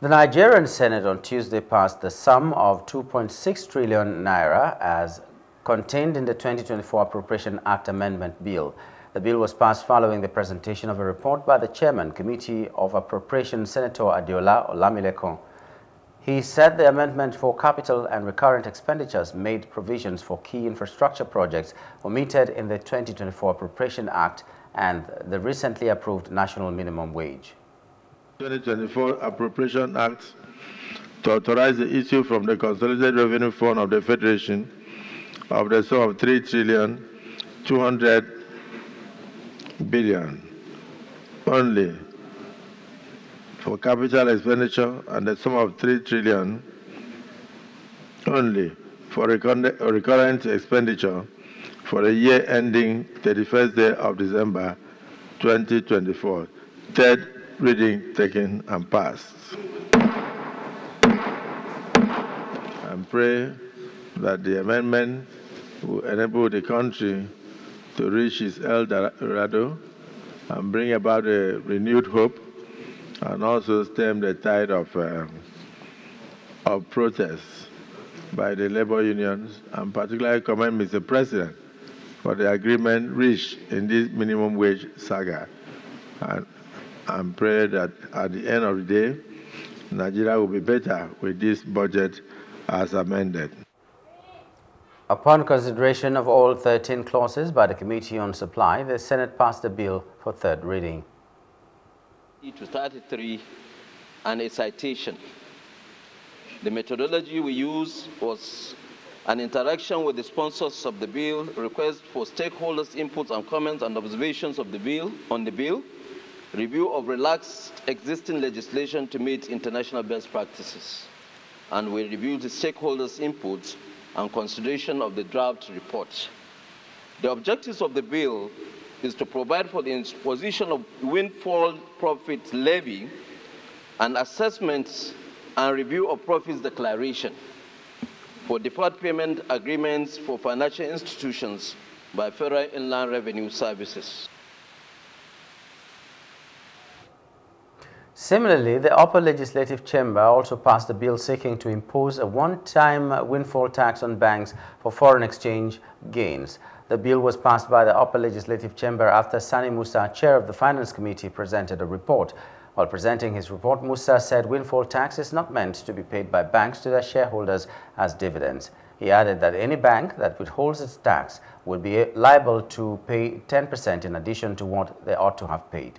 The Nigerian Senate on Tuesday passed the sum of 2.6 trillion naira as contained in the 2024 Appropriation Act Amendment Bill. The bill was passed following the presentation of a report by the Chairman, Committee of Appropriation, Senator Adeola Olamilekan. He said the amendment for capital and recurrent expenditures made provisions for key infrastructure projects omitted in the 2024 Appropriation Act and the recently approved national minimum wage. 2024 Appropriation Act to authorize the issue from the Consolidated Revenue Fund of the Federation of the sum of 3 trillion 200 billion only for capital expenditure and the sum of 3 trillion only for recurrent expenditure for the year ending 31st day of December 2024. Third reading taken and passed. And pray that the amendment will enable the country to reach its El Dorado and bring about a renewed hope and also stem the tide of, uh, of protests by the labor unions and particularly commend Mr. President for the agreement reached in this minimum wage saga. And, and pray that at the end of the day, Nigeria will be better with this budget as amended. Upon consideration of all 13 clauses by the Committee on Supply, the Senate passed the bill for third reading. To 33 and a citation. The methodology we used was an interaction with the sponsors of the bill, request for stakeholders' inputs and comments and observations of the bill on the bill, review of relaxed existing legislation to meet international best practices. And we reviewed the stakeholders' inputs and consideration of the draft report. The objectives of the bill is to provide for the imposition of windfall profit levy and assessments and review of profits declaration for deferred payment agreements for financial institutions by Federal Inland Revenue Services. Similarly, the upper legislative chamber also passed a bill seeking to impose a one-time windfall tax on banks for foreign exchange gains. The bill was passed by the upper legislative chamber after Sani Musa, chair of the finance committee, presented a report. While presenting his report, Musa said windfall tax is not meant to be paid by banks to their shareholders as dividends. He added that any bank that withholds its tax would be liable to pay 10% in addition to what they ought to have paid.